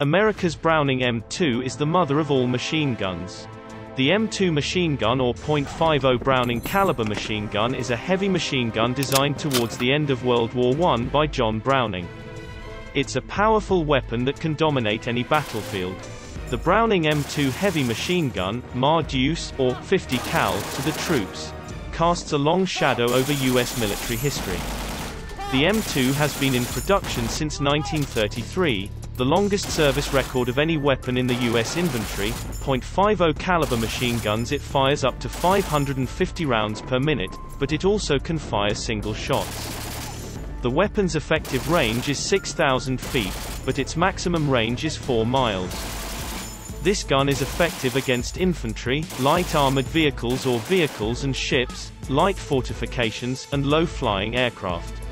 America's Browning M2 is the mother of all machine guns. The M2 machine gun or .50 Browning caliber machine gun is a heavy machine gun designed towards the end of World War I by John Browning. It's a powerful weapon that can dominate any battlefield. The Browning M2 heavy machine gun, Ma Deuce, or 50 cal, to the troops, casts a long shadow over U.S. military history. The M2 has been in production since 1933, the longest service record of any weapon in the U.S. inventory, .50 caliber machine guns it fires up to 550 rounds per minute, but it also can fire single shots. The weapon's effective range is 6,000 feet, but its maximum range is 4 miles. This gun is effective against infantry, light armored vehicles or vehicles and ships, light fortifications, and low-flying aircraft.